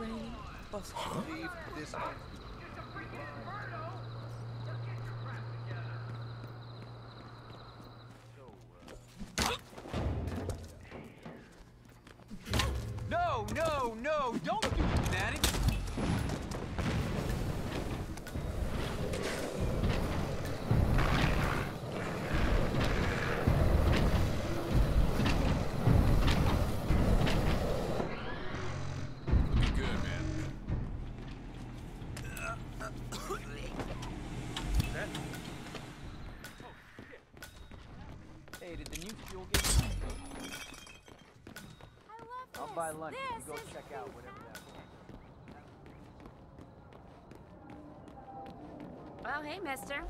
raining. This house. No, no, no! Don't do that! Looking Hey, did the new fuel get? I love this. I'll buy lunch. You This go check out whatever that was. Well, hey, mister.